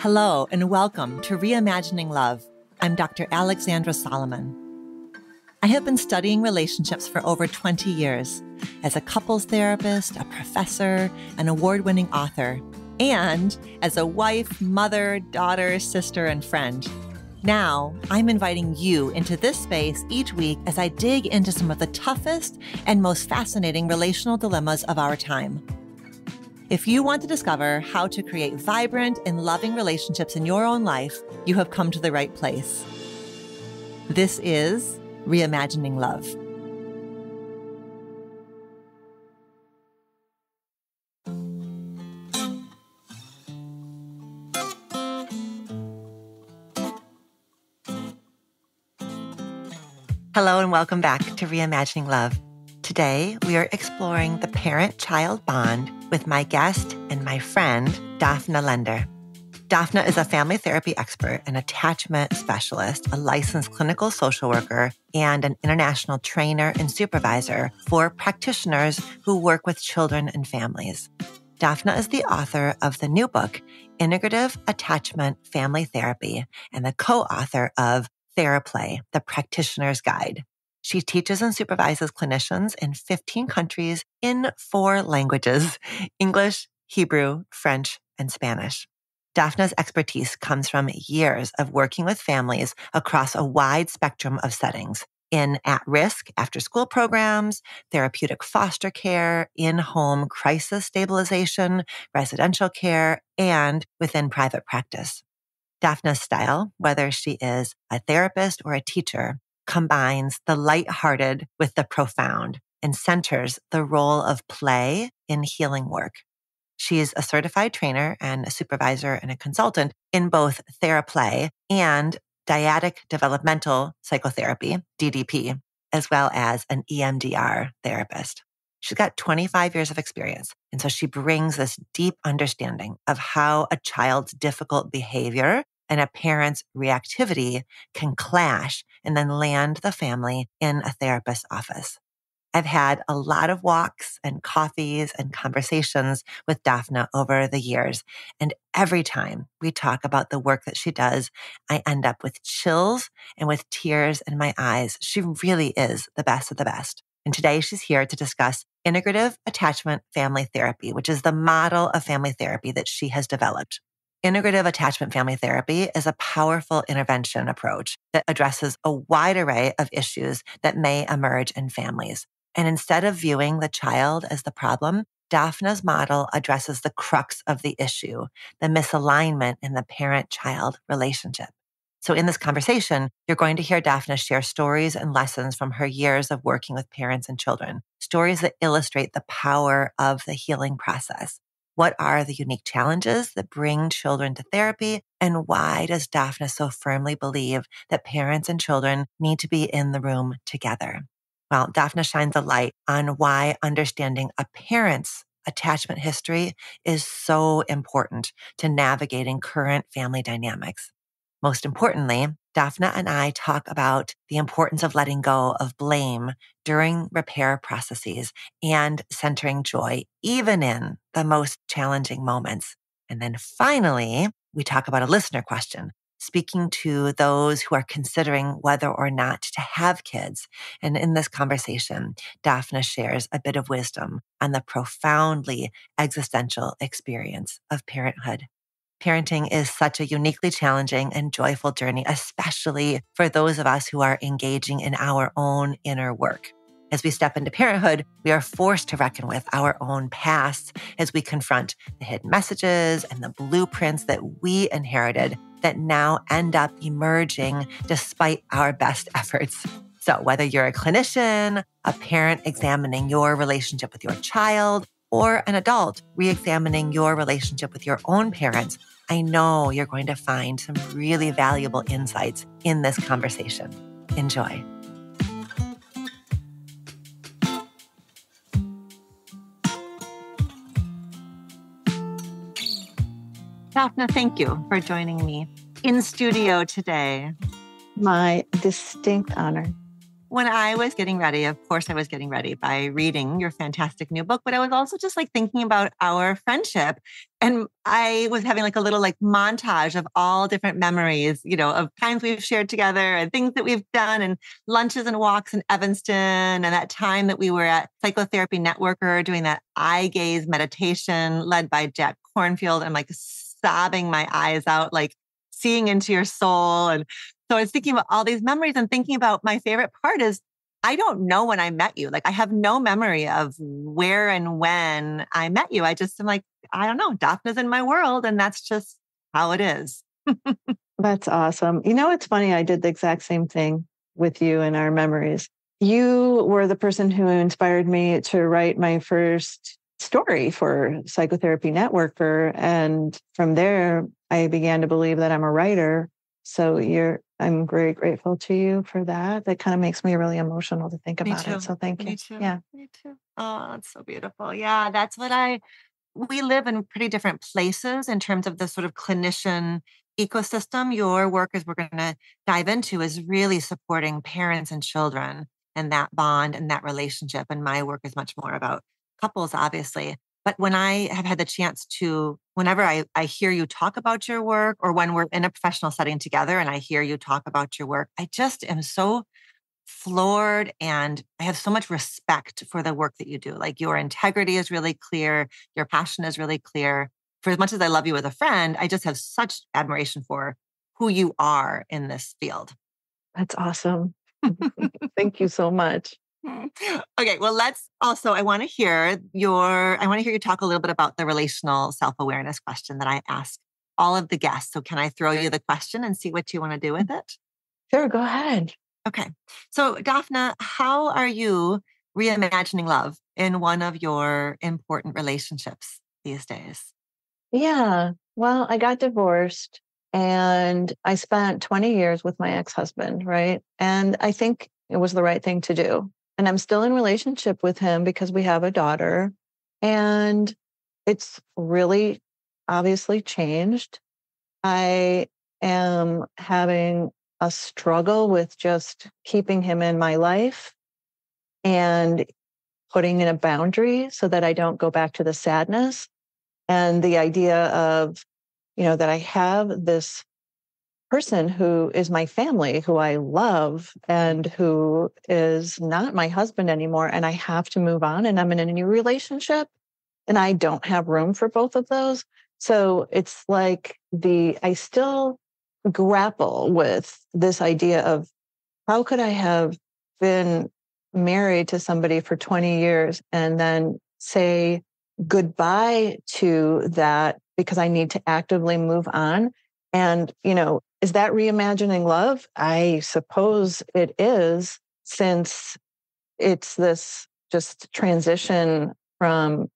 Hello, and welcome to Reimagining Love. I'm Dr. Alexandra Solomon. I have been studying relationships for over 20 years as a couples therapist, a professor, an award winning author, and as a wife, mother, daughter, sister, and friend. Now, I'm inviting you into this space each week as I dig into some of the toughest and most fascinating relational dilemmas of our time. If you want to discover how to create vibrant and loving relationships in your own life, you have come to the right place. This is Reimagining Love. Hello, and welcome back to Reimagining Love. Today, we are exploring the parent child bond with my guest and my friend, Dafna Lender. Dafna is a family therapy expert, an attachment specialist, a licensed clinical social worker, and an international trainer and supervisor for practitioners who work with children and families. Dafna is the author of the new book, Integrative Attachment Family Therapy, and the co author of Theraplay, The Practitioner's Guide. She teaches and supervises clinicians in 15 countries in four languages English, Hebrew, French, and Spanish. Dafna's expertise comes from years of working with families across a wide spectrum of settings in at risk after school programs, therapeutic foster care, in home crisis stabilization, residential care, and within private practice. Dafna's style, whether she is a therapist or a teacher, combines the light-hearted with the profound and centers the role of play in healing work. She is a certified trainer and a supervisor and a consultant in both Theraplay and dyadic developmental psychotherapy, DDP, as well as an EMDR therapist. She's got 25 years of experience. And so she brings this deep understanding of how a child's difficult behavior and a parent's reactivity can clash and then land the family in a therapist's office. I've had a lot of walks and coffees and conversations with Dafna over the years. And every time we talk about the work that she does, I end up with chills and with tears in my eyes. She really is the best of the best. And today she's here to discuss integrative attachment family therapy, which is the model of family therapy that she has developed. Integrative attachment family therapy is a powerful intervention approach that addresses a wide array of issues that may emerge in families. And instead of viewing the child as the problem, Dafna's model addresses the crux of the issue, the misalignment in the parent child relationship. So, in this conversation, you're going to hear Dafna share stories and lessons from her years of working with parents and children, stories that illustrate the power of the healing process. What are the unique challenges that bring children to therapy? And why does Dafna so firmly believe that parents and children need to be in the room together? Well, Dafna shines a light on why understanding a parent's attachment history is so important to navigating current family dynamics. Most importantly, Dafna and I talk about the importance of letting go of blame during repair processes and centering joy, even in the most challenging moments. And then finally, we talk about a listener question, speaking to those who are considering whether or not to have kids. And in this conversation, Dafna shares a bit of wisdom on the profoundly existential experience of parenthood. Parenting is such a uniquely challenging and joyful journey, especially for those of us who are engaging in our own inner work. As we step into parenthood, we are forced to reckon with our own pasts as we confront the hidden messages and the blueprints that we inherited that now end up emerging despite our best efforts. So, whether you're a clinician, a parent examining your relationship with your child, or an adult re examining your relationship with your own parents, I know you're going to find some really valuable insights in this conversation. Enjoy. Dafna, thank you for joining me in studio today. My distinct honor. When I was getting ready, of course, I was getting ready by reading your fantastic new book, but I was also just like thinking about our friendship. And I was having like a little like montage of all different memories, you know, of times we've shared together and things that we've done and lunches and walks in Evanston and that time that we were at Psychotherapy Networker doing that eye gaze meditation led by Jack Kornfield. I'm like sobbing my eyes out, like seeing into your soul and so I was thinking about all these memories and thinking about my favorite part is I don't know when I met you. Like I have no memory of where and when I met you. I just am like, I don't know. Dafna's in my world and that's just how it is. that's awesome. You know, it's funny. I did the exact same thing with you in our memories. You were the person who inspired me to write my first story for Psychotherapy Networker. And from there, I began to believe that I'm a writer. So you're I'm very grateful to you for that. That kind of makes me really emotional to think about it. So thank me you. Too. Yeah. Me too. Oh, that's so beautiful. Yeah, that's what I we live in pretty different places in terms of the sort of clinician ecosystem. Your work, as we're going to dive into, is really supporting parents and children and that bond and that relationship. And my work is much more about couples, obviously. But when I have had the chance to, whenever I, I hear you talk about your work or when we're in a professional setting together and I hear you talk about your work, I just am so floored and I have so much respect for the work that you do. Like your integrity is really clear, your passion is really clear. For as much as I love you as a friend, I just have such admiration for who you are in this field. That's awesome. Thank you so much. Hmm. okay, well, let's also, I want to hear your, I want to hear you talk a little bit about the relational self awareness question that I ask all of the guests. So, can I throw you the question and see what you want to do mm-hmm. with it? Sure, go ahead. Okay. So, Dafna, how are you reimagining love in one of your important relationships these days? Yeah. Well, I got divorced and I spent 20 years with my ex husband, right? And I think it was the right thing to do. And I'm still in relationship with him because we have a daughter. And it's really obviously changed. I am having a struggle with just keeping him in my life and putting in a boundary so that I don't go back to the sadness. And the idea of, you know, that I have this person who is my family, who I love, and who is not my husband anymore. And I have to move on, and I'm in a new relationship, and I don't have room for both of those. So it's like the, I still grapple with this idea of how could I have been married to somebody for 20 years and then say goodbye to that because I need to actively move on. And, you know, is that reimagining love? I suppose it is, since it's this just transition from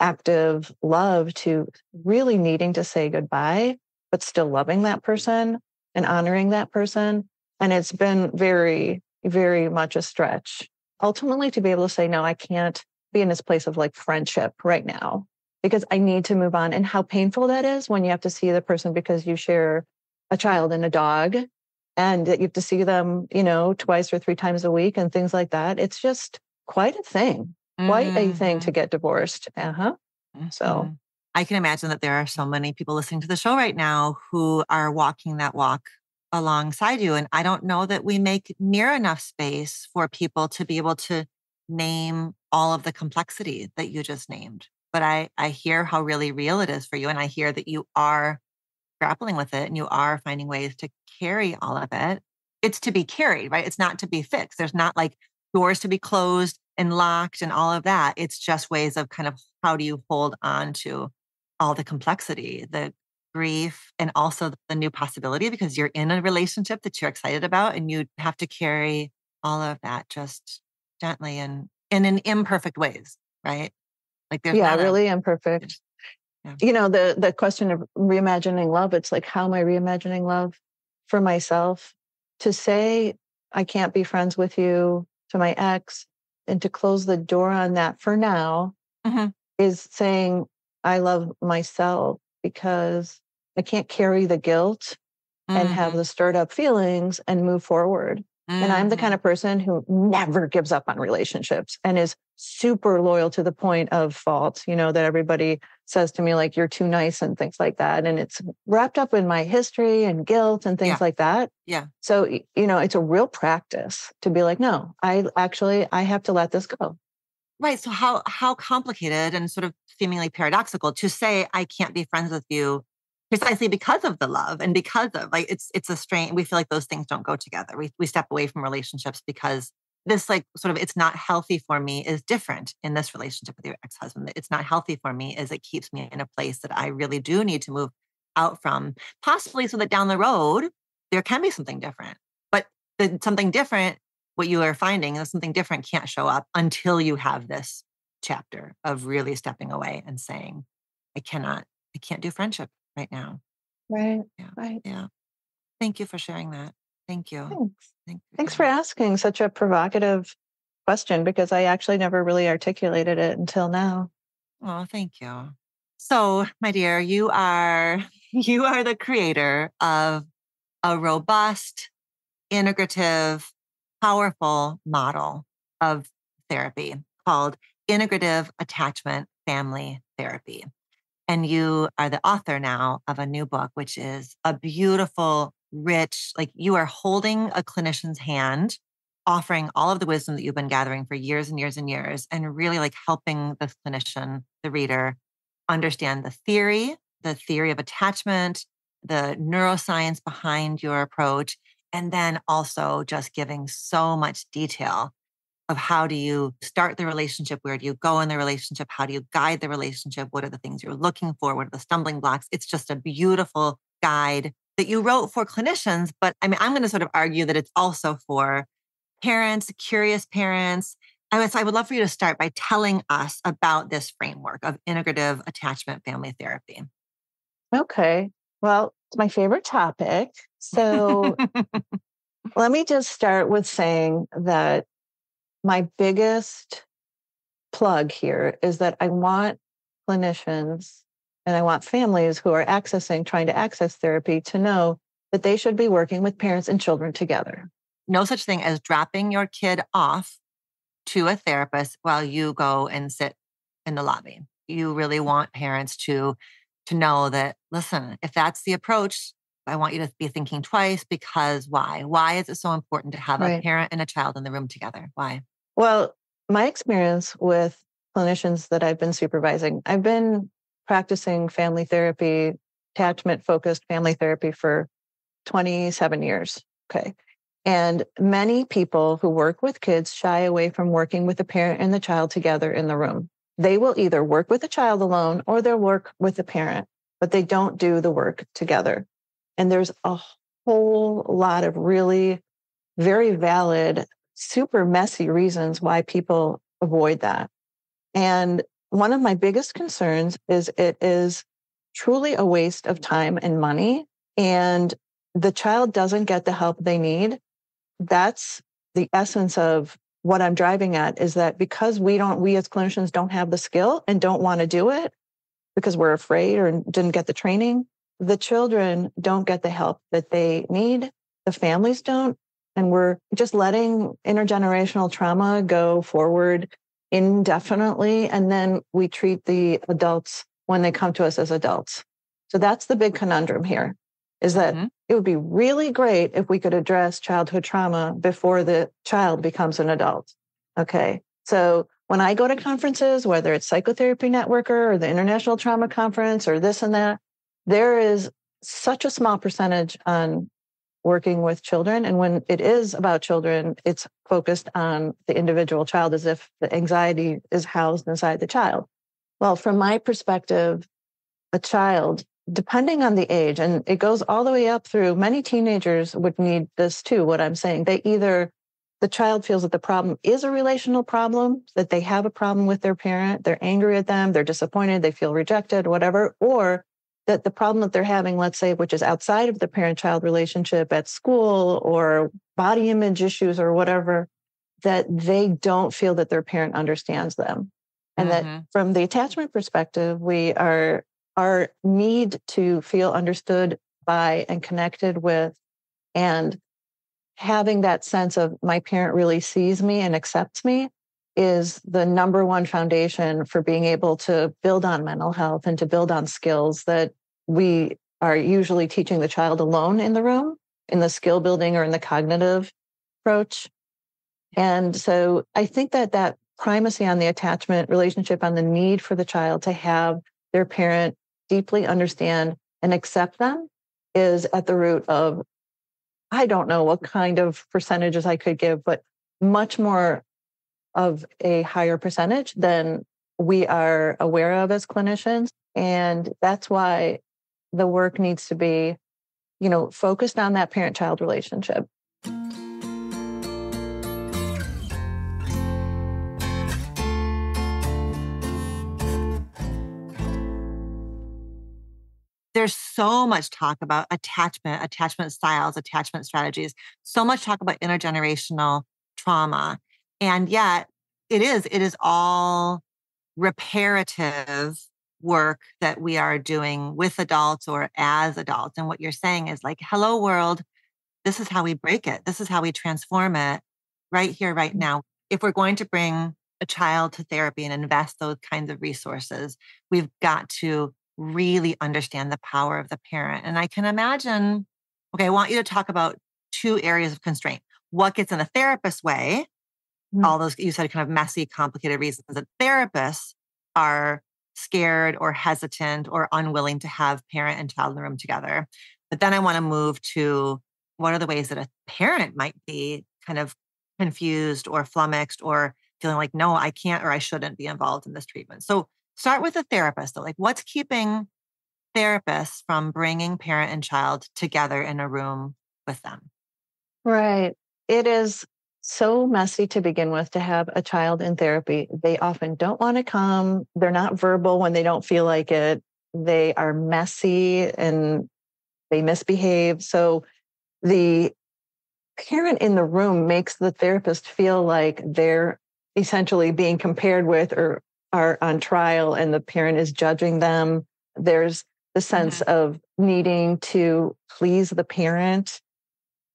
active love to really needing to say goodbye, but still loving that person and honoring that person. And it's been very, very much a stretch. Ultimately, to be able to say, no, I can't be in this place of like friendship right now because I need to move on. And how painful that is when you have to see the person because you share a child and a dog and that you have to see them, you know, twice or three times a week and things like that. It's just quite a thing, quite mm-hmm. a thing to mm-hmm. get divorced. Uh-huh. Mm-hmm. So I can imagine that there are so many people listening to the show right now who are walking that walk alongside you. And I don't know that we make near enough space for people to be able to name all of the complexity that you just named. But I, I hear how really real it is for you. And I hear that you are grappling with it and you are finding ways to carry all of it, it's to be carried, right? It's not to be fixed. There's not like doors to be closed and locked and all of that. It's just ways of kind of how do you hold on to all the complexity, the grief, and also the new possibility because you're in a relationship that you're excited about and you have to carry all of that just gently and, and in imperfect ways, right? Like there's yeah, really a, imperfect. Yeah. You know, the the question of reimagining love, it's like how am I reimagining love for myself? To say I can't be friends with you to my ex and to close the door on that for now mm-hmm. is saying I love myself because I can't carry the guilt mm-hmm. and have mm-hmm. the stirred up feelings and move forward. Mm. And I'm the kind mm. of person who never gives up on relationships and is super loyal to the point of fault, you know, that everybody says to me, like, you're too nice and things like that. And it's wrapped up in my history and guilt and things yeah. like that. Yeah. So, you know, it's a real practice to be like, no, I actually, I have to let this go. Right. So how how complicated and sort of seemingly paradoxical to say I can't be friends with you precisely because of the love and because of like it's it's a strain we feel like those things don't go together. We, we step away from relationships because this like sort of it's not healthy for me is different in this relationship with your ex-husband. It's not healthy for me is it keeps me in a place that i really do need to move out from. Possibly so that down the road there can be something different but the, something different what you are finding is something different can't show up until you have this chapter of really stepping away and saying i cannot i can't do friendship right now. Right. Yeah. Right. Yeah. Thank you for sharing that. Thank you. Thanks. Thank you. Thanks for asking such a provocative question because I actually never really articulated it until now. Oh, thank you. So, my dear, you are you are the creator of a robust, integrative, powerful model of therapy called integrative attachment family therapy. And you are the author now of a new book, which is a beautiful, rich, like you are holding a clinician's hand, offering all of the wisdom that you've been gathering for years and years and years, and really like helping the clinician, the reader, understand the theory, the theory of attachment, the neuroscience behind your approach, and then also just giving so much detail of how do you start the relationship? Where do you go in the relationship? How do you guide the relationship? What are the things you're looking for? What are the stumbling blocks? It's just a beautiful guide that you wrote for clinicians. But I mean, I'm going to sort of argue that it's also for parents, curious parents. I would, I would love for you to start by telling us about this framework of integrative attachment family therapy. Okay. Well, it's my favorite topic. So let me just start with saying that my biggest plug here is that I want clinicians and I want families who are accessing, trying to access therapy to know that they should be working with parents and children together. No such thing as dropping your kid off to a therapist while you go and sit in the lobby. You really want parents to to know that listen, if that's the approach, I want you to be thinking twice because why? Why is it so important to have right. a parent and a child in the room together? Why? Well, my experience with clinicians that I've been supervising, I've been practicing family therapy, attachment focused family therapy for 27 years. Okay. And many people who work with kids shy away from working with the parent and the child together in the room. They will either work with the child alone or they'll work with the parent, but they don't do the work together. And there's a whole lot of really very valid super messy reasons why people avoid that. And one of my biggest concerns is it is truly a waste of time and money, and the child doesn't get the help they need. That's the essence of what I'm driving at is that because we don't, we as clinicians don't have the skill and don't want to do it because we're afraid or didn't get the training, the children don't get the help that they need. The families don't and we're just letting intergenerational trauma go forward indefinitely. And then we treat the adults when they come to us as adults. So that's the big conundrum here is that mm-hmm. it would be really great if we could address childhood trauma before the child becomes an adult. Okay. So when I go to conferences, whether it's Psychotherapy Networker or the International Trauma Conference or this and that, there is such a small percentage on working with children. And when it is about children, it's focused on the individual child as if the anxiety is housed inside the child. Well, from my perspective, a child, depending on the age, and it goes all the way up through many teenagers would need this too, what I'm saying. They either, the child feels that the problem is a relational problem, that they have a problem with their parent, they're angry at them, they're disappointed, they feel rejected, whatever, or that the problem that they're having, let's say, which is outside of the parent child relationship at school or body image issues or whatever, that they don't feel that their parent understands them. And mm-hmm. that from the attachment perspective, we are our need to feel understood by and connected with and having that sense of my parent really sees me and accepts me is the number one foundation for being able to build on mental health and to build on skills that we are usually teaching the child alone in the room in the skill building or in the cognitive approach. And so I think that that primacy on the attachment relationship, on the need for the child to have their parent deeply understand and accept them is at the root of, I don't know what kind of percentages I could give, but much more of a higher percentage than we are aware of as clinicians. And that's why the work needs to be, you know, focused on that parent child relationship. there's so much talk about attachment, attachment styles, attachment strategies, so much talk about intergenerational trauma. And yet it is, it is all reparative work that we are doing with adults or as adults. And what you're saying is like, hello, world, this is how we break it. This is how we transform it right here, right mm. now. If we're going to bring a child to therapy and invest those kinds of resources, we've got to really understand the power of the parent. And I can imagine, okay, I want you to talk about two areas of constraint. What gets in the therapist's way, mm-hmm. all those you said kind of messy, complicated reasons that therapists are scared or hesitant or unwilling to have parent and child in the room together. But then I want to move to what are the ways that a parent might be kind of confused or flummoxed or feeling like, no, I can't or I shouldn't be involved in this treatment. So start with a therapist. Though. Like, what's keeping therapists from bringing parent and child together in a room with them? Right. It is so messy to begin with to have a child in therapy. They often don't want to come. They're not verbal when they don't feel like it. They are messy and they misbehave. So the parent in the room makes the therapist feel like they're essentially being compared with or are on trial and the parent is judging them. There's the sense mm-hmm. of needing to please the parent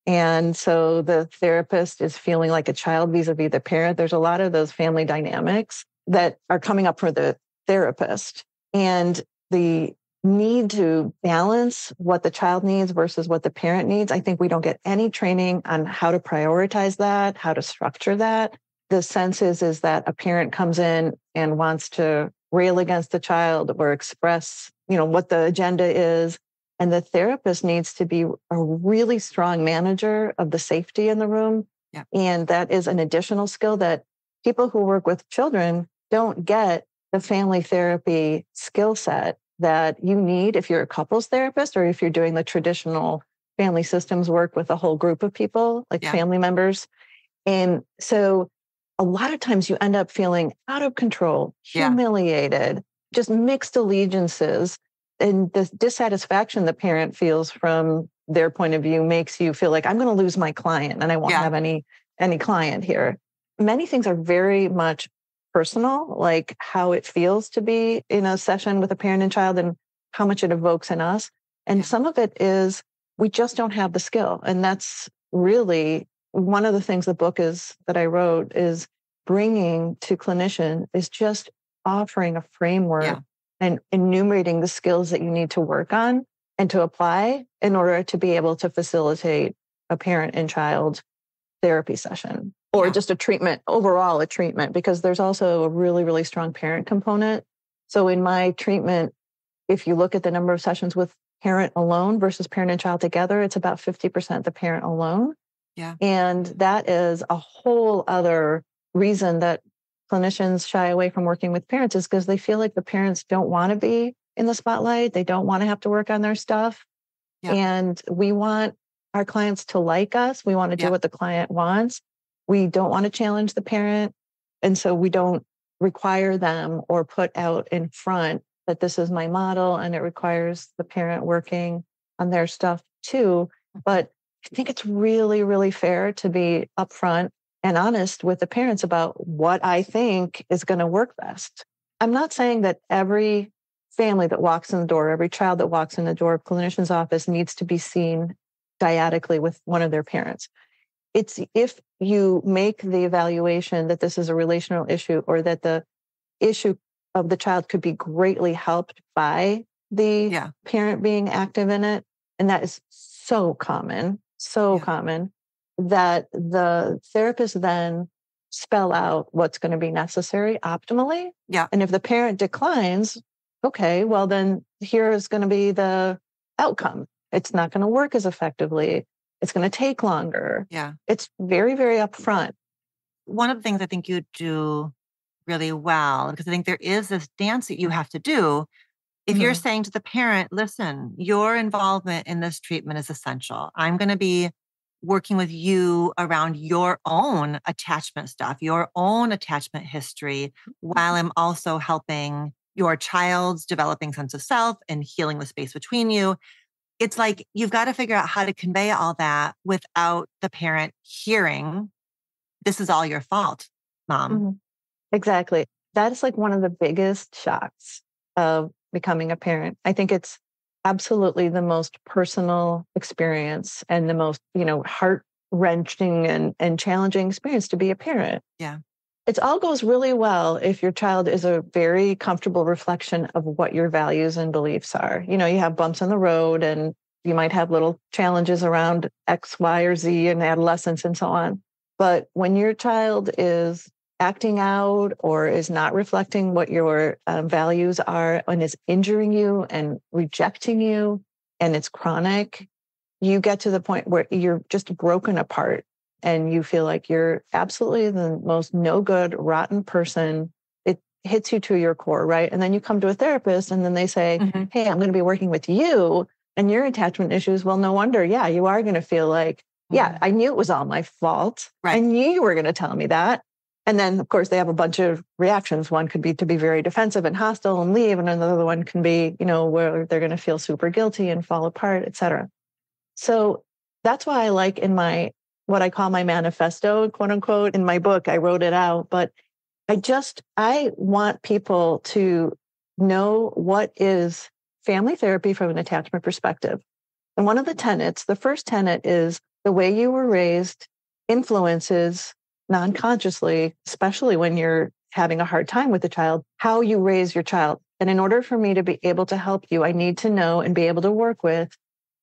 and so the therapist is feeling like a child vis a vis the parent. There's a lot of those family dynamics that are coming up for the therapist. And the need to balance what the child needs versus what the parent needs. I think we don't get any training on how to prioritize that, how to structure that. The sense is, is that a parent comes in and wants to rail against the child or express, you know, what the agenda is and the therapist needs to be a really strong manager of the safety in the room. Yeah. And that is an additional skill that people who work with children don't get the family therapy skill set that you need if you're a couples therapist or if you're doing the traditional family systems work with a whole group of people, like yeah. family members. And so a lot of times you end up feeling out of control, humiliated, yeah. just mixed allegiances and the dissatisfaction the parent feels from their point of view makes you feel like I'm going to lose my client and I won't yeah. have any any client here. Many things are very much personal, like how it feels to be in a session with a parent and child and how much it evokes in us. And yeah. some of it is we just don't have the skill. And that's really one of the things the book is that I wrote is bringing to clinician is just offering a framework yeah and enumerating the skills that you need to work on and to apply in order to be able to facilitate a parent and child therapy session or yeah. just a treatment overall a treatment because there's also a really really strong parent component. So in my treatment if you look at the number of sessions with parent alone versus parent and child together it's about 50% the parent alone. Yeah. And that is a whole other reason that clinicians shy away from working with parents is because they feel like the parents don't want to be in the spotlight. They don't want to have to work on their stuff. Yeah. And we want our clients to like us. We want to do yeah. what the client wants. We don't want to challenge the parent. And so we don't require them or put out in front that this is my model and it requires the parent working on their stuff too. Mm-hmm. But I think it's really, really fair to be upfront and honest with the parents about what I think is going to work best. I'm not saying that every family that walks in the door, every child that walks in the door of clinician's office needs to be seen dyadically with one of their parents. it's if you make the evaluation that this is a relational issue or that the issue of the child could be greatly helped by the Yeah. parent being active in it. And that is so common, so Yeah. common that the therapist then spell out what's going to be necessary optimally. Yeah. And if the parent declines, okay, well, then here is going to be the outcome. It's not going to work as effectively. It's going to take longer. Yeah. It's very, very upfront. One of the things I think you do really well, because I think there is this dance that you have to do. If you're Mhm. saying to the parent, listen, your involvement in this treatment is essential. I'm going to be working with you around your own attachment stuff, your own attachment history, while I'm also helping your child's developing sense of self and healing the space between you. It's like you've got to figure out how to convey all that without the parent hearing, this is all your fault, mom. Mhm. Exactly. That is like one of the biggest shocks of becoming a parent. I think it's absolutely the most personal experience and the most, you know, heart wrenching and, and challenging experience to be a parent. Yeah. It all goes really well if your child is a very comfortable reflection of what your values and beliefs are. You know, you have bumps on the road and you might have little challenges around X, Y, or Z and adolescence and so on. But when your child is acting out or is not reflecting what your um, values are and is injuring you and rejecting you and it's chronic, you get to the point where you're just broken apart and you feel like you're absolutely the most no good, rotten person. It hits you to your core, right? And then you come to a therapist and then they say, Mhm. Hey, I'm going to be working with you and your attachment issues. Well, no wonder. Yeah, you are going to feel like, yeah, Mhm. I knew it was all my fault. I knew you were going to tell me that. And then, of course, they have a bunch of reactions. One could be to be very defensive and hostile and leave, and another one can be, you know, where they're going to feel super guilty and fall apart, et cetera. So that's why I like in my what I call my manifesto, quote unquote, in my book, I wrote it out. But I just I want people to know what is family therapy from an attachment perspective. And one of the tenets, the first tenet is the way you were raised influences non-consciously, especially when you're having a hard time with the child, how you raise your child. And in order for me to be able to help you, I need to know and be able to work with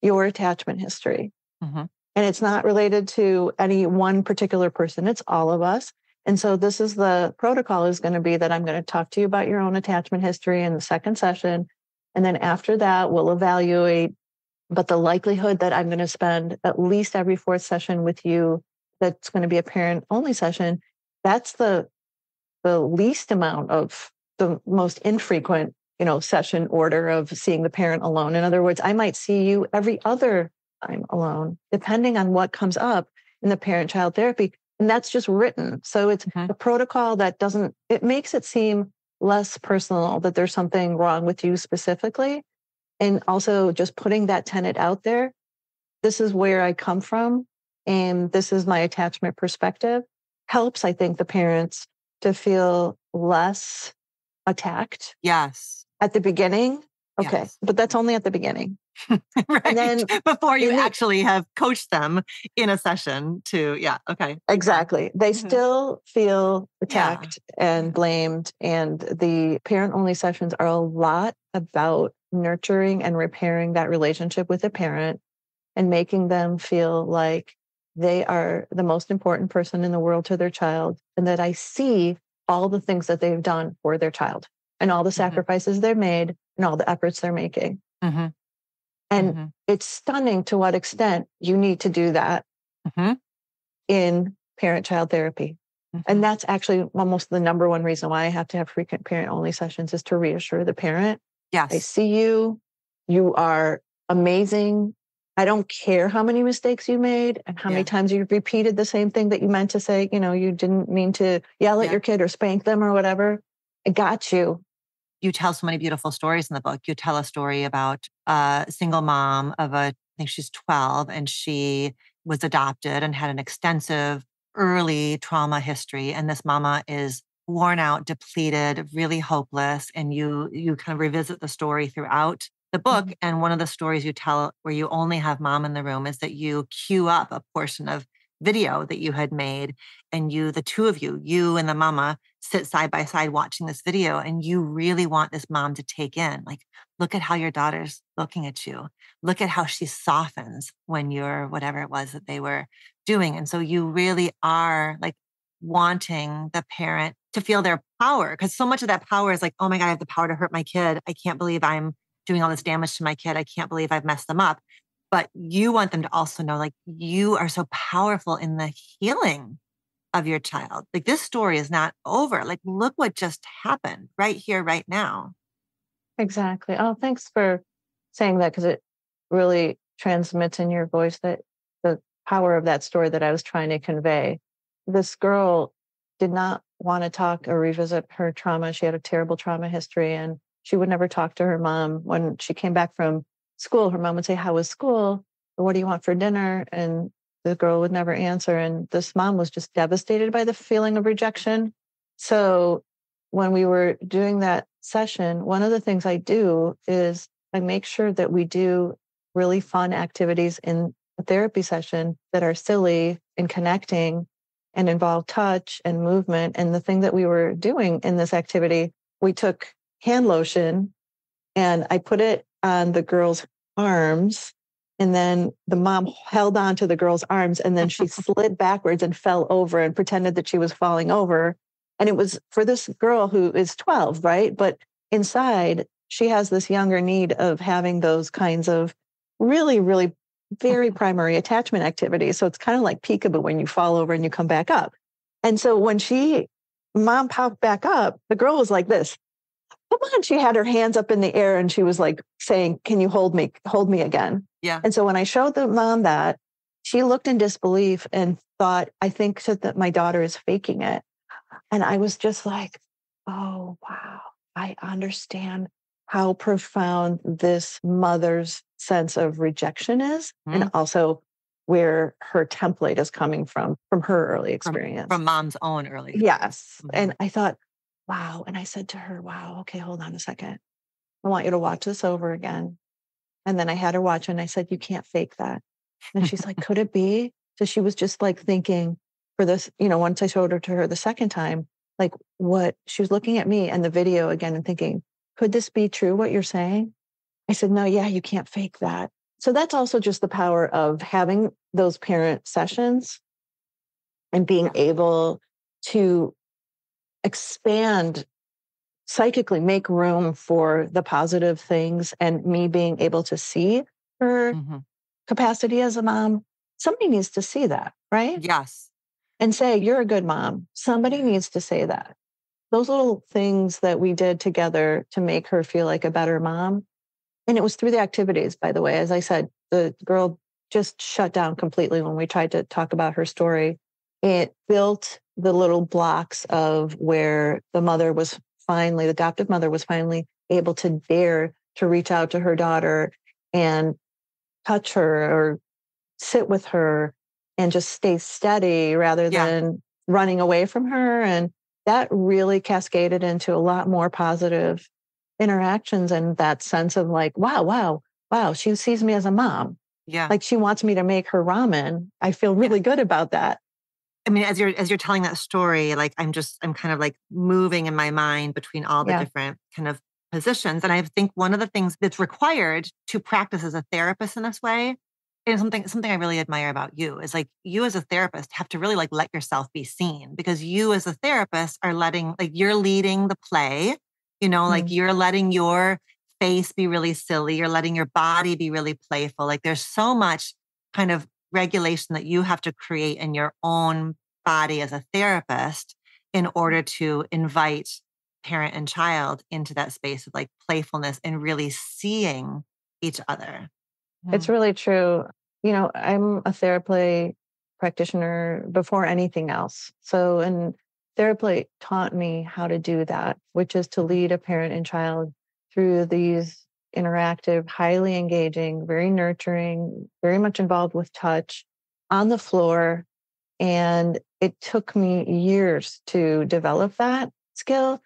your attachment history. Mhm. And it's not related to any one particular person, it's all of us. And so this is the protocol is going to be that I'm going to talk to you about your own attachment history in the second session. And then after that, we'll evaluate. But the likelihood that I'm going to spend at least every fourth session with you, that's going to be a parent only session, that's the the least amount of the most infrequent, you know, session order of seeing the parent alone. In other words, I might see you every other time alone, depending on what comes up in the parent child therapy. And that's just written. So it's a protocol that doesn't, it makes it seem less personal that there's something wrong with you specifically. And also just putting that tenet out there. This is where I come from. And this is my attachment perspective helps, I think, the parents to feel less attacked Yes. at the beginning. Okay. Yes. But that's only at the beginning. right. then Before you actually have coached them in a session to, yeah. Okay. Exactly. They Mhm. still feel Yeah. attacked and blamed. And the parent only sessions are a lot about nurturing and repairing that relationship with the parent and making them feel like they are the most important person in the world to their child and that I see all the things that they've done for their child and all the Mhm. sacrifices they've made and all the efforts they're making. hmm And it's stunning to what extent you need to do that Mhm. in parent child therapy. Mm-hmm. And that's actually almost the number one reason why I have to have frequent parent only sessions is to reassure the parent Yes. I see you. You are amazing. I don't care how many mistakes you made and how Yeah. many times you repeated the same thing that you meant to say. You know, you didn't mean to yell at Yeah. your kid or spank them or whatever. I got you. You tell so many beautiful stories in the book. You tell a story about a single mom of a, I think she's 12, and she was adopted and had an extensive early trauma history. And this mama is worn out, depleted, really hopeless. And you you kind of revisit the story throughout the book. Mm-hmm. And one of the stories you tell where you only have mom in the room is that you cue up a portion of video that you had made and you the two of you you and the mama sit side by side watching this video and you really want this mom to take in like look at how your daughter's looking at you. Look at how she softens when you're whatever it was that they were doing. And so you really are like wanting the parent to feel their power because so much of that power is like oh my god i have the power to hurt my kid. I can't believe i'm doing all this damage to my kid i can't believe i've messed them up but you want them to also know like you are so powerful in the healing of your child. Like this story is not over. Like look what just happened right here, right now. Exactly. Oh, thanks for saying that because it really transmits in your voice that the power of that story that I was trying to convey. This girl did not want to talk or revisit her trauma. She had a terrible trauma history and she would never talk to her mom. When she came back from school, her mom would say, How was school? What do you want for dinner? And the girl would never answer. And this mom was just devastated by the feeling of rejection. So when we were doing that session, one of the things I do is I make sure that we do really fun activities in a therapy session that are silly and connecting and involve touch and movement. And the thing that we were doing in this activity, we took hand lotion and I put it on the girl's arms and then the mom held on to the girl's arms and then she slid backwards and fell over and pretended that she was falling over. And it was for this girl who is 12, right? But inside, she has this younger need of having those kinds of really, really very primary attachment activities. So it's kind of like peekaboo when you fall over and you come back up. And so when she, mom popped back up, the girl was like this come on. She had her hands up in the air and she was like saying, Can you hold me? Hold me again. Yeah. And so when I showed the mom that, she looked in disbelief and thought, I think that my daughter is faking it. And I was just like, oh, wow. I understand how profound this mother's sense of rejection is mm-hmm. and also where her template is coming from from her early experience from, from mom's own early yes mm-hmm. and i thought wow. And I said to her, wow, okay, hold on a second. I want you to watch this over again. And then I had her watch and I said, you can't fake that. And she's like, could it be? So she was just like thinking for this, you know, once I showed her to her the second time, like what she was looking at me and the video again and thinking, could this be true what you're saying? I said, no, yeah, you can't fake that. So that's also just the power of having those parent sessions and being able to expand psychically make room for the positive things and me being able to see her mm-hmm. capacity as a mom somebody needs to see that right? Yes. And say you're a good mom. Somebody needs to say that. Those little things that we did together to make her feel like a better mom and it was through the activities by the way. As i said the girl just shut down completely when we tried to talk about her story it built the little blocks of where the mother was finally, the adoptive mother was finally able to dare to reach out to her daughter and touch her or sit with her and just stay steady rather yeah. than running away from her. And that really cascaded into a lot more positive interactions and that sense of like, wow, wow, wow, she sees me as a mom. Yeah. Like she wants me to make her ramen. I feel really yeah. good about that. I mean, as you're as you're telling that story, like I'm just I'm kind of like moving in my mind between all the yeah. different kind of positions. And I think one of the things that's required to practice as a therapist in this way is something something I really admire about you is like you as a therapist have to really like let yourself be seen because you as a therapist are letting like you're leading the play, you know, mm-hmm. like you're letting your face be really silly, you're letting your body be really playful. Like there's so much kind of regulation that you have to create in your own body as a therapist in order mm-hmm. to invite parent and child into that space of like playfulness and really seeing each other. It's mm. really true. You know, I'm a TheraPlay practitioner before anything else. So, and therapy taught me how to do that, which is to lead a parent and child through these interactive, highly engaging, very nurturing, very much involved with touch on the floor. And it took me years to develop that skill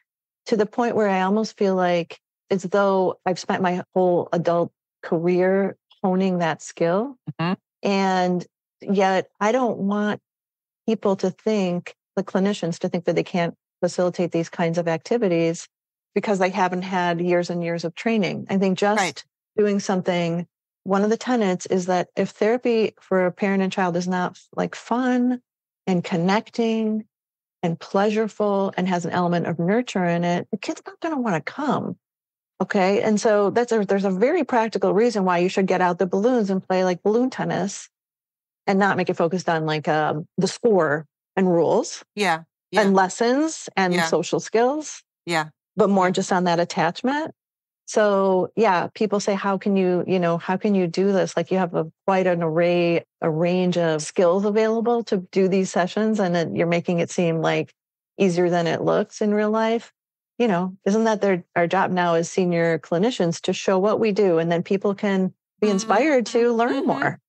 to the point where I almost feel like as though I've spent my whole adult career honing that skill. Mm-hmm. And yet I don't want people to think, the clinicians to think that they can't facilitate these kinds of activities because they haven't had years and years of training. I think just right. doing something, one of the tenets is that if therapy for a parent and child is not like fun and connecting and pleasureful and has an element of nurture in it, the kid's not going to want to come. Okay. And so that's a, there's a very practical reason why you should get out the balloons and play like balloon tennis and not make it focused on like um, the score and rules. Yeah. yeah. And lessons and yeah. social skills. Yeah. But more just on that attachment. So yeah, people say, how can you, you know, how can you do this? Like you have a quite an array, a range of skills available to do these sessions, and then you're making it seem like easier than it looks in real life. You know, isn't that their our job now as senior clinicians to show what we do, and then people can be mm-hmm. inspired to learn mm-hmm. more.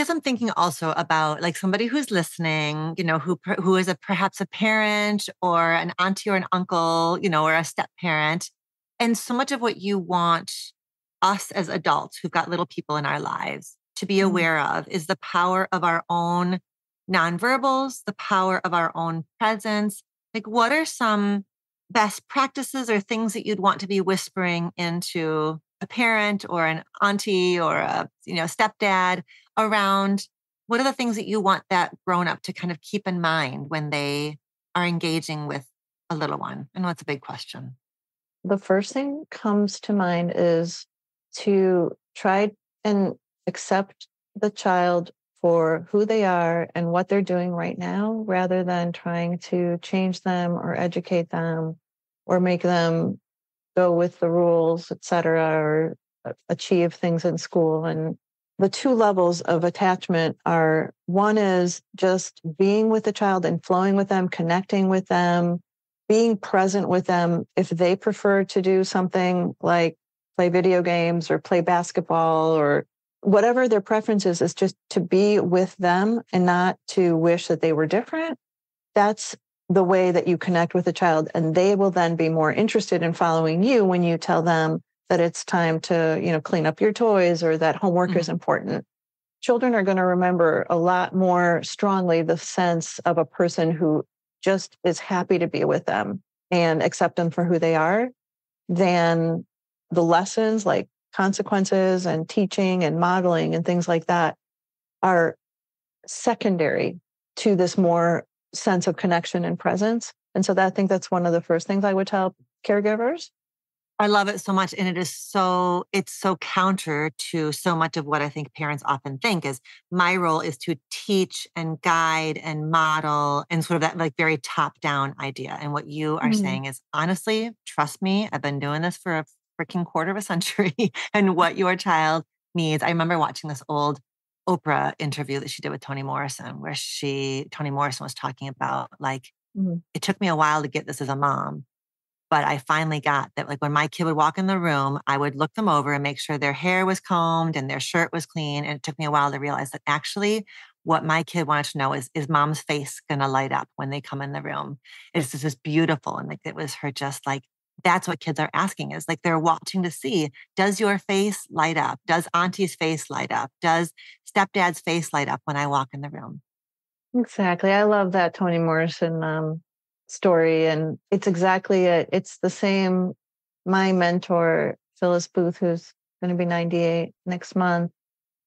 Because I'm thinking also about like somebody who's listening, you know, who who is a perhaps a parent or an auntie or an uncle, you know, or a step parent, and so much of what you want us as adults who've got little people in our lives to be mm-hmm. aware of is the power of our own nonverbals, the power of our own presence. Like, what are some best practices or things that you'd want to be whispering into a parent or an auntie or a you know stepdad around what are the things that you want that grown up to kind of keep in mind when they are engaging with a little one? I know it's a big question. The first thing comes to mind is to try and accept the child for who they are and what they're doing right now rather than trying to change them or educate them or make them go with the rules, et cetera, or uh, achieve things in school. And the two levels of attachment are one is just being with the child and flowing with them, connecting with them, being present with them. If they prefer to do something like play video games or play basketball or whatever their preference is, is just to be with them and not to wish that they were different. That's the way that you connect with a child and they will then be more interested in following you when you tell them that it's time to you know clean up your toys or that homework mm-hmm. is important children are going to remember a lot more strongly the sense of a person who just is happy to be with them and accept them for who they are than the lessons like consequences and teaching and modeling and things like that are secondary to this more sense of connection and presence. And so that, I think that's one of the first things I would tell caregivers. I love it so much. And it is so, it's so counter to so much of what I think parents often think is my role is to teach and guide and model and sort of that like very top down idea. And what you are mm-hmm. saying is honestly, trust me, I've been doing this for a freaking quarter of a century and what your child needs. I remember watching this old Oprah interview that she did with Toni Morrison, where she, Toni Morrison was talking about like, mm-hmm. it took me a while to get this as a mom, but I finally got that like when my kid would walk in the room, I would look them over and make sure their hair was combed and their shirt was clean. And it took me a while to realize that actually what my kid wanted to know is, is mom's face going to light up when they come in the room? It's just beautiful. And like, it was her just like that's what kids are asking is like they're watching to see does your face light up? Does auntie's face light up? Does stepdad's face light up when i walk in the room? Exactly i love that toni morrison um, story and it's exactly it it's the same my mentor phyllis booth who's going to be 98 next month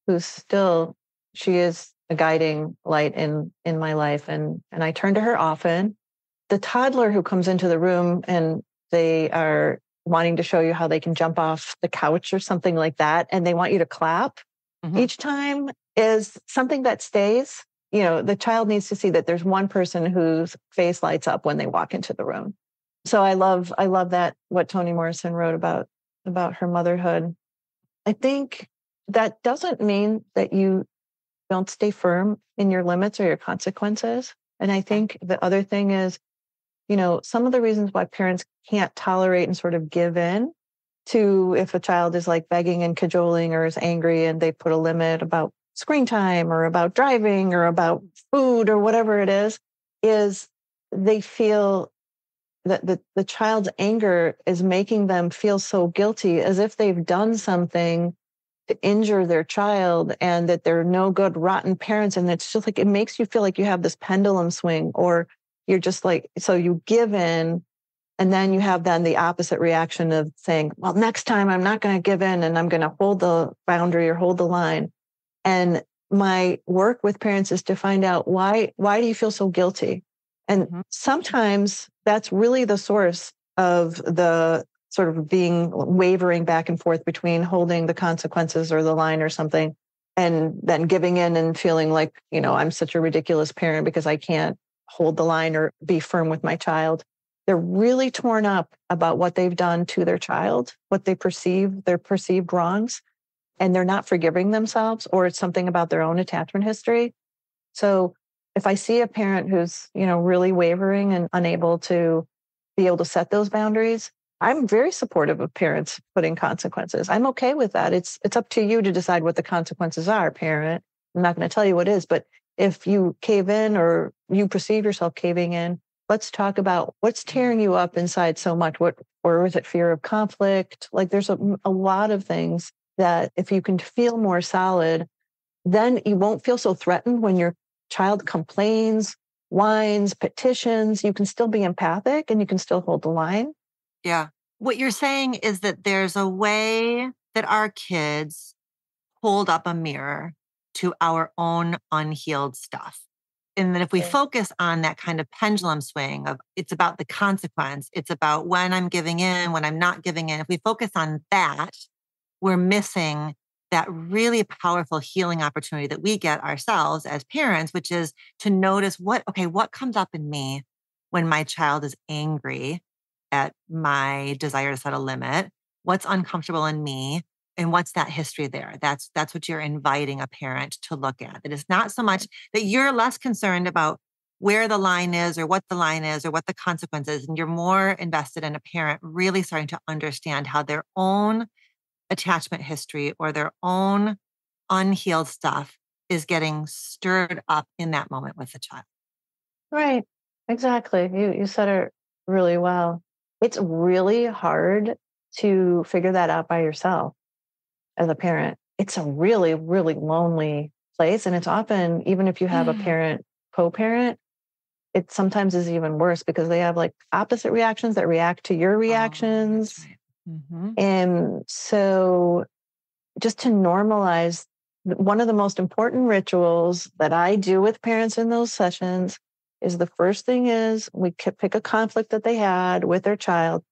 who's still she is a guiding light in in my life and and i turn to her often. The toddler who comes into the room and they are wanting to show you how they can jump off the couch or something like that and they want you to clap. Mm-hmm. each time is something that stays you know the child needs to see that there's one person whose face lights up when they walk into the room. So i love i love that what toni morrison wrote about about her motherhood. I think that doesn't mean that you don't stay firm in your limits or your consequences and i think the other thing is you know, some of the reasons why parents can't tolerate and sort of give in to if a child is like begging and cajoling or is angry and they put a limit about screen time or about driving or about food or whatever it is, is they feel that the, the child's anger is making them feel so guilty as if they've done something to injure their child and that they're no good rotten parents. And it's just like it makes you feel like you have this pendulum swing or you're just like so you give in and then you have then the opposite reaction of saying well next time i'm not going to give in and i'm going to hold the boundary or hold the line and my work with parents is to find out why why do you feel so guilty and mm-hmm. sometimes that's really the source of the sort of being wavering back and forth between holding the consequences or the line or something and then giving in and feeling like you know i'm such a ridiculous parent because i can't hold the line or be firm with my child. They're really torn up about what they've done to their child what they perceive their perceived wrongs and they're not forgiving themselves or it's something about their own attachment history. So if i see a parent who's you know really wavering and unable to be able to set those boundaries i'm very supportive of parents putting consequences. I'm okay with that. It's it's up to you to decide what the consequences are parent. I'm not going to tell you what is but if you cave in or you perceive yourself caving in let's talk about what's mm-hmm. tearing you up inside so much what or is it fear of conflict like there's a, a lot of things that if you can feel more solid, then you won't feel so threatened when your child complains, whines, petitions. You can still be empathic and you can still hold the line. Yeah. What you're saying is that there's a way that our kids hold up a mirror to our own unhealed stuff. And then if we focus on that kind of pendulum swing of it's about the consequence, it's about when I'm giving in, when I'm not giving in, if we focus on that, we're missing that really powerful healing opportunity that we get ourselves as parents, which is to notice what, okay, what comes up in me when my child is angry at my desire to set a limit? What's uncomfortable in me? And what's that history there? That's that's what you're inviting a parent to look at. It is not so much that you're less concerned about where the line is or what the line is or what the consequence is. And you're more invested in a parent really starting to understand how their own attachment history or their own unhealed stuff is getting stirred up in that moment with the child. Right. Exactly. You you said it really well. It's really hard to figure that out by yourself as a parent. It's a really really lonely place and it's often even if you have a parent co-parent it sometimes is even worse because they have like opposite reactions that react to your oh, reactions. Oh, right. Mm-hmm. And so, just to normalize, one of the most important rituals that I do with parents in those sessions is the first thing is we pick a conflict that they had with their child.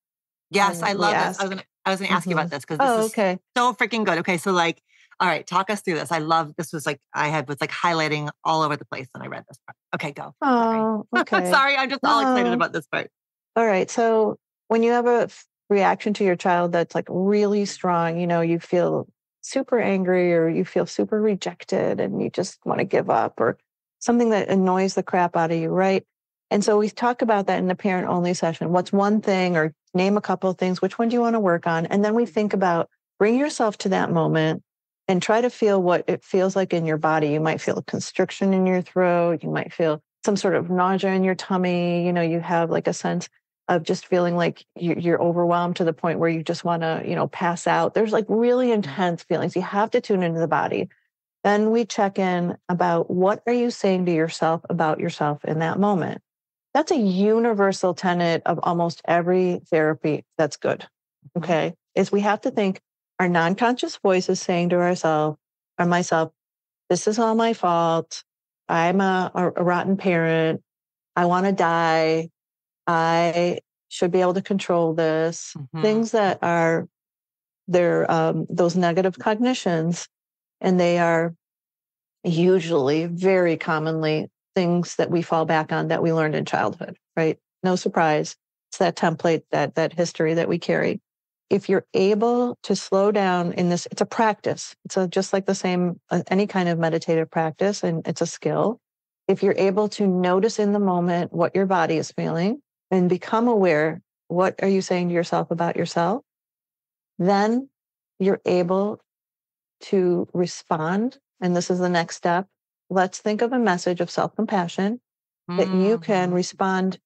Yes, I love this. I was gonna, I was gonna ask mm-hmm. you about mm-hmm. this because this oh, okay. so freaking good. Okay, so like, all right, talk us through this. I love this. Was like I had was like highlighting all over the place when I read this part. Okay, go. Oh, sorry. okay. sorry, I'm just all excited about this part. All right, so when you have a reaction to your child that's like really strong, you know, you feel super angry or you feel super rejected and you just want to give up or something that annoys the crap out of you, right? And so we talk about that in the parent only session. What's one thing or name a couple of things? Which one do you want to work on? And then we think about bring yourself to that moment and try to feel what it feels like in your body. You might feel a constriction in your throat. You might feel some sort of nausea in your tummy. You know, you have like a sense of just feeling like you're overwhelmed to the point where you just want to, you know, pass out. There's like really mm-hmm. intense feelings. You have to tune into the body. Then we check in about what are you saying to yourself about yourself in that moment. That's a universal tenet of almost every therapy that's good. Mm-hmm. Okay. Is we have to think our non-conscious voice is saying to ourselves or myself, this is all my fault. I'm a, a, a rotten parent. I want to die. I should be able to control this. Mm-hmm. Things that are they're um, those negative cognitions, and they are usually very commonly things that we fall back on that we learned in childhood. Right? No surprise. It's that template, that that history that we carry. If you're able to slow down in this, it's a practice. It's a, just like the same uh, any kind of meditative practice, and it's a skill. If you're able to notice in the moment what your body is feeling, and become aware what are you saying to yourself about yourself then you're able to respond and this is the next step let's think of a message of self-compassion mm-hmm. that you can mm-hmm. respond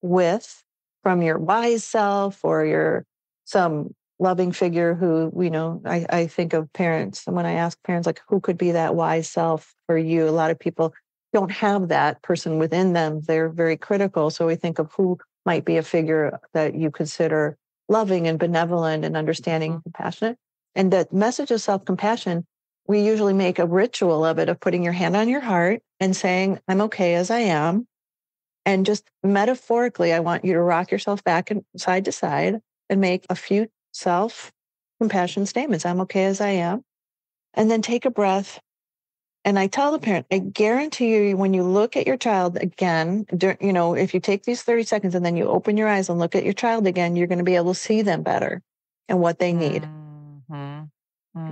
with from your wise self or your some loving figure who you know I, I think of parents and when i ask parents like who could be that wise self for you a lot of people don't have that person within them they're very critical so we think of who might be a figure that you consider loving and benevolent and understanding mm-hmm. and compassionate and that message of self-compassion we usually make a ritual of it of putting your hand on your heart and saying i'm okay as i am and just metaphorically i want you to rock yourself back and side to side and make a few self compassion statements. I'm okay as I am. And then take a breath. And I tell the parent, I guarantee you, when you look at your child again, you know, if you take these 30 seconds and then you open your eyes and look at your child again, you're going to be able to see them better and what they need. Mm.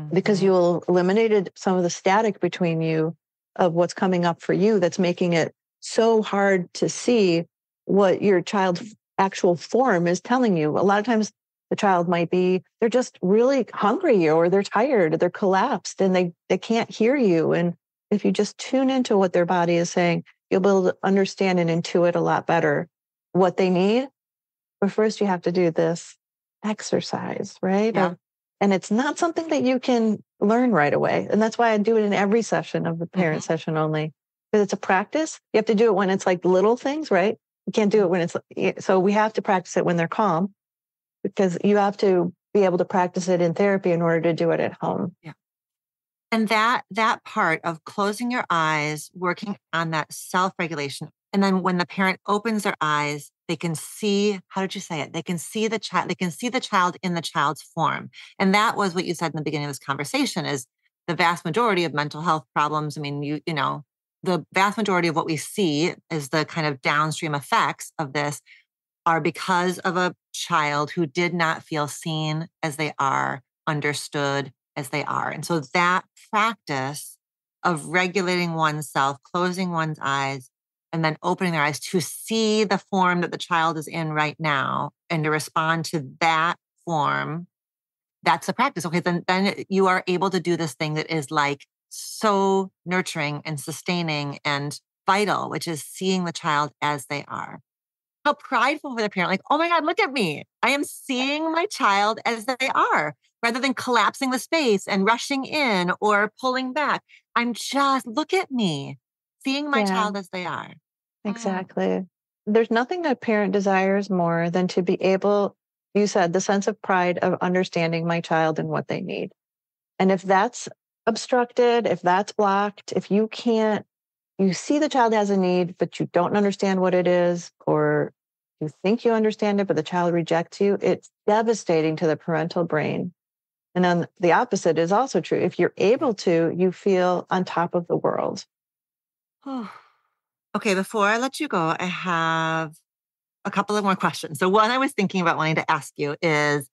Mm-hmm. Because you'll eliminated some of the static between you of what's coming up for you that's making it so hard to see what your child's actual form is telling you. A lot of times the child might be they're just really hungry or they're tired, or they're collapsed and they they can't hear you. And if you just tune into what their body is saying, you'll be able to understand and intuit a lot better what they need. But first you have to do this exercise, right? Yeah. And it's not something that you can learn right away. And that's why I do it in every session of the parent mm-hmm. session only. Because it's a practice. You have to do it when it's like little things, right? You can't do it when it's so we have to practice it when they're calm because you have to be able to practice it in therapy in order to do it at home. Yeah. And that that part of closing your eyes, working on that self-regulation. And then when the parent opens their eyes, they can see, how did you say it? They can see the child, they can see the child in the child's form. And that was what you said in the beginning of this conversation is the vast majority of mental health problems. I mean, you, you know, the vast majority of what we see is the kind of downstream effects of this are because of a child who did not feel seen as they are, understood as they are. And so that practice of regulating oneself, closing one's eyes, and then opening their eyes to see the form that the child is in right now and to respond to that form, that's the practice. Okay, then, then you are able to do this thing that is like so nurturing and sustaining and vital, which is seeing the child as they are how prideful for the parent, like, oh my God, look at me. I am seeing my child as they are rather than collapsing the space and rushing in or pulling back. I'm just, look at me, seeing my yeah. child as they are. Mm. Exactly. Mm. There's nothing that parent desires more than to be able, you said, the sense of pride of understanding my child and what they need. And if that's obstructed, if that's blocked, if you can't you see the child has a need, but you don't understand what it is, or you think you understand it, but the child rejects you, it's devastating to the parental brain. And then the opposite is also true. If you're able to, you feel on top of the world. Okay, before I let you go, I have a couple of more questions. So, one I was thinking about wanting to ask you is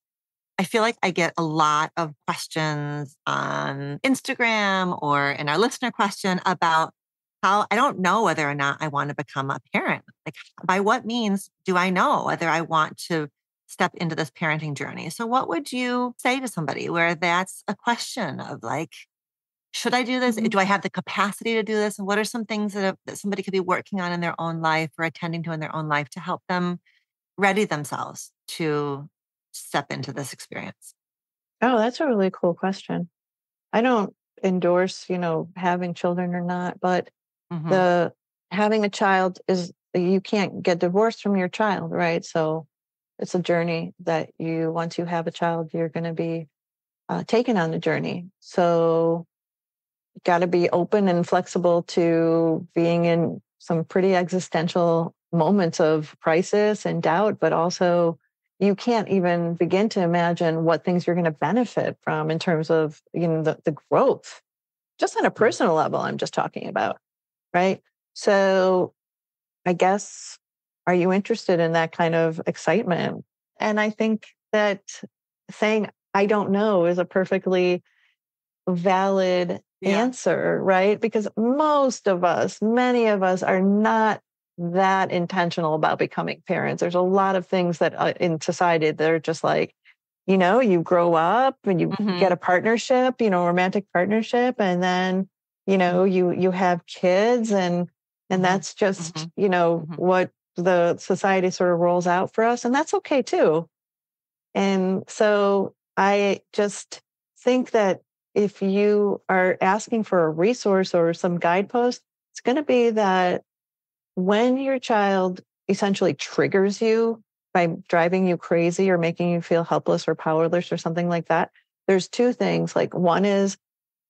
I feel like I get a lot of questions on Instagram or in our listener question about how I don't know whether or not I want to become a parent. Like, by what means do I know whether I want to step into this parenting journey? So, what would you say to somebody where that's a question of like, should I do this? Mm-hmm. Do I have the capacity to do this? And what are some things that, that somebody could be working on in their own life or attending to in their own life to help them ready themselves to step into this experience? Oh, that's a really cool question. I don't endorse, you know, having children or not, but Mm-hmm. The having a child is you can't get divorced from your child, right? So it's a journey that you once you have a child, you're going to be uh, taken on the journey. So got to be open and flexible to being in some pretty existential moments of crisis and doubt, but also you can't even begin to imagine what things you're going to benefit from in terms of you know the, the growth just on a mm-hmm. personal level i'm just talking about right? So I guess, are you interested in that kind of excitement? And I think that saying, I don't know is a perfectly valid yeah. answer, right? Because most of us, many of us are not that intentional about becoming parents. There's a lot of things that uh, in society they're just like, you know, you grow up and you mm-hmm. get a partnership, you know, romantic partnership, and then you know you you have kids and and mm-hmm. that's just mm-hmm. you know mm-hmm. what the society sort of rolls out for us. And that's okay too. And so I just think that if you are asking for a resource or some guidepost, it's going to be that when your child essentially triggers you by driving you crazy or making you feel helpless or powerless or something like that, there's two things. Like, one is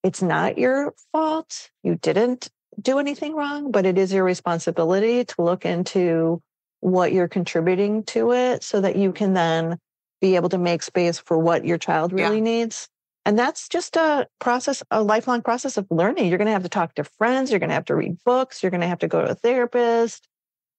it's not your fault. You didn't do anything wrong, but it is your responsibility to look into what you're contributing to it so that you can then be able to make space for what your child really yeah. needs. And that's just a process, a lifelong process of learning. You're going to have to talk to friends. You're going to have to read books. You're going to have to go to a therapist.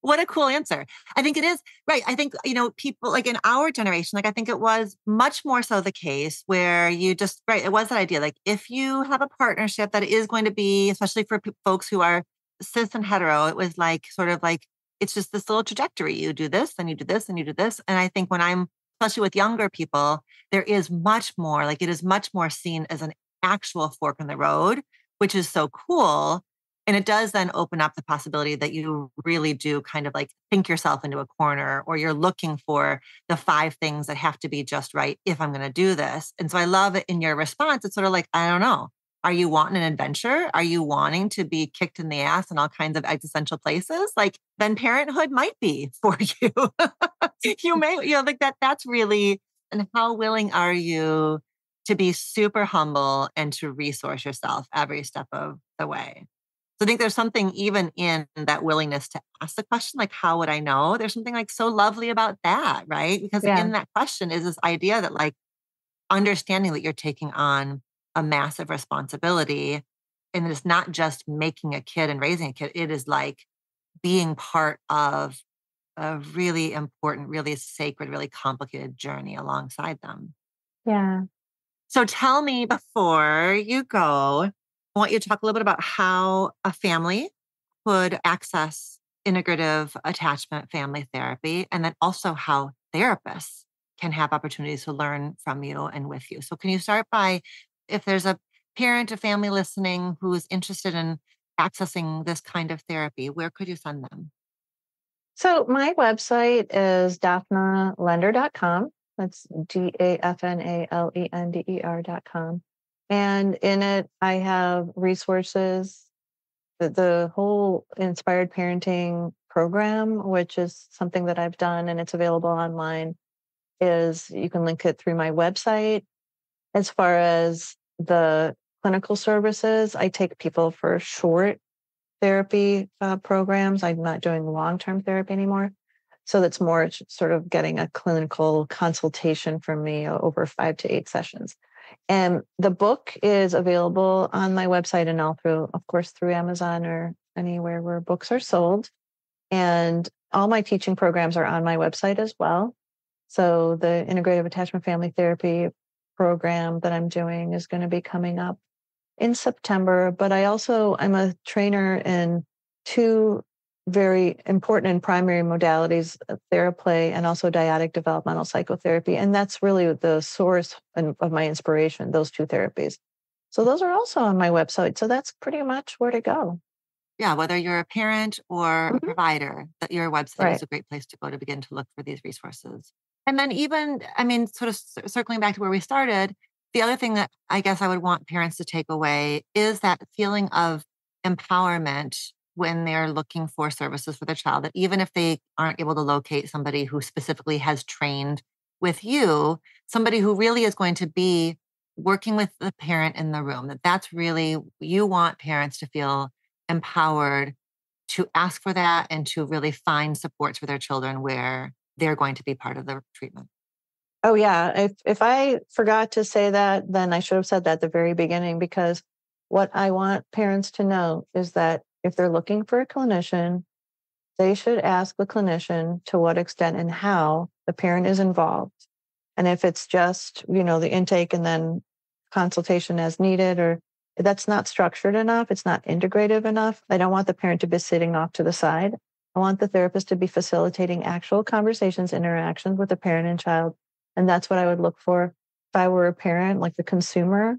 What a cool answer. I think it is right. I think, you know, people like in our generation, like I think it was much more so the case where you just, right, it was that idea. Like if you have a partnership that is going to be, especially for p- folks who are cis and hetero, it was like sort of like, it's just this little trajectory. You do this, then you do this, and you do this. And I think when I'm especially with younger people, there is much more, like it is much more seen as an actual fork in the road, which is so cool. And it does then open up the possibility that you really do kind of like think yourself into a corner or you're looking for the five things that have to be just right if I'm going to do this. And so I love it in your response. It's sort of like, I don't know. Are you wanting an adventure? Are you wanting to be kicked in the ass in all kinds of existential places? Like then parenthood might be for you. you may, you know, like that, that's really, and how willing are you to be super humble and to resource yourself every step of the way? So I think there's something even in that willingness to ask the question, like, how would I know? There's something like so lovely about that, right? Because yeah. in that question is this idea that like understanding that you're taking on a massive responsibility. And it's not just making a kid and raising a kid, it is like being part of a really important, really sacred, really complicated journey alongside them. Yeah. So tell me before you go, I want you to talk a little bit about how a family could access integrative attachment family therapy, and then also how therapists can have opportunities to learn from you and with you. So, can you start by if there's a parent, a family listening who is interested in accessing this kind of therapy, where could you send them? So my website is dafnalender.com. That's D A F N A L E N D E R.com. And in it, I have resources, the, the whole inspired parenting program, which is something that I've done and it's available online, is you can link it through my website. As far as the clinical services, I take people for short therapy uh, programs. I'm not doing long term therapy anymore. So that's more sort of getting a clinical consultation from me over five to eight sessions. And the book is available on my website and all through, of course, through Amazon or anywhere where books are sold. And all my teaching programs are on my website as well. So the integrative attachment family therapy program that I'm doing is going to be coming up in September. But I also, I'm a trainer in two very important and primary modalities of theraplay and also dyadic developmental psychotherapy. And that's really the source of my inspiration, those two therapies. So those are also on my website. So that's pretty much where to go. Yeah, whether you're a parent or mm-hmm. a provider, that your website right. is a great place to go to begin to look for these resources. And then even, I mean, sort of circling back to where we started, the other thing that I guess I would want parents to take away is that feeling of empowerment when they're looking for services for their child, that even if they aren't able to locate somebody who specifically has trained with you, somebody who really is going to be working with the parent in the room, that that's really, you want parents to feel empowered to ask for that and to really find supports for their children where they're going to be part of the treatment. Oh yeah, if if I forgot to say that, then I should have said that at the very beginning because what I want parents to know is that if they're looking for a clinician, they should ask the clinician to what extent and how the parent is involved. And if it's just, you know, the intake and then consultation as needed or that's not structured enough, it's not integrative enough. I don't want the parent to be sitting off to the side. I want the therapist to be facilitating actual conversations, interactions with the parent and child. And that's what I would look for if I were a parent, like the consumer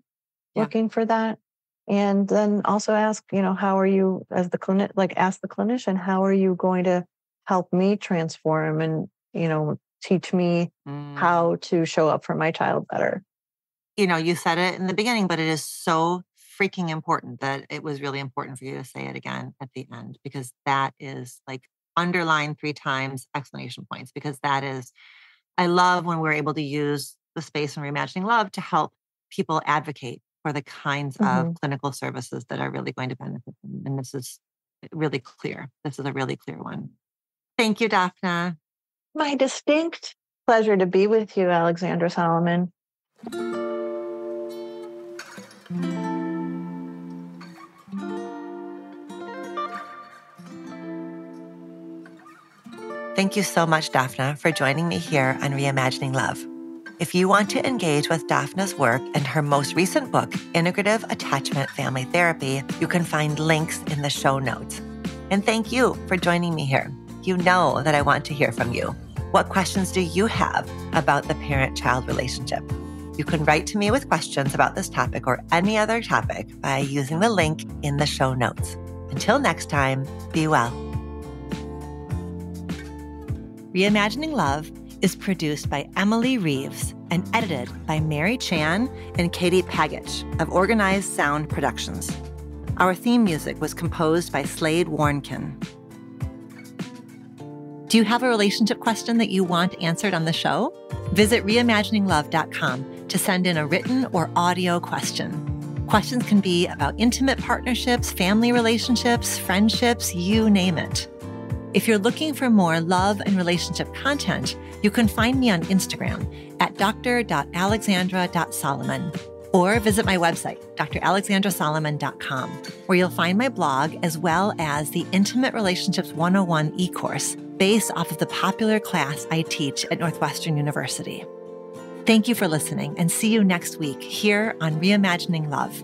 yeah. looking for that. And then also ask, you know, how are you as the clinic, like ask the clinician, how are you going to help me transform and, you know, teach me Mm. how to show up for my child better. you know, you said it in the beginning, but it is so freaking important that it was really important for you to say it again at the end because that is like underline three times explanation points because that is I love when we're able to use the space and reimagining love to help people advocate for the kinds Mhm. of clinical services that are really going to benefit them. And this is really clear. This is a really clear one. Thank you, Dafna. My distinct pleasure to be with you, Alexandra Solomon. Thank you so much, Dafna, for joining me here on Reimagining Love. If you want to engage with Dafna's work and her most recent book, Integrative Attachment Family Therapy, you can find links in the show notes. And thank you for joining me here. You know that I want to hear from you. What questions do you have about the parent child relationship? You can write to me with questions about this topic or any other topic by using the link in the show notes. Until next time, be well. Reimagining Love is produced by Emily Reeves and edited by Mary Chan and Katie Pagich of Organized Sound Productions. Our theme music was composed by Slade Warnkin. Do you have a relationship question that you want answered on the show? Visit reimagininglove.com to send in a written or audio question. Questions can be about intimate partnerships, family relationships, friendships, you name it. If you're looking for more love and relationship content, you can find me on Instagram at dr.alexandra.solomon or visit my website, dralexandrasolomon.com, where you'll find my blog as well as the Intimate Relationships 101 e course based off of the popular class I teach at Northwestern University. Thank you for listening and see you next week here on Reimagining Love.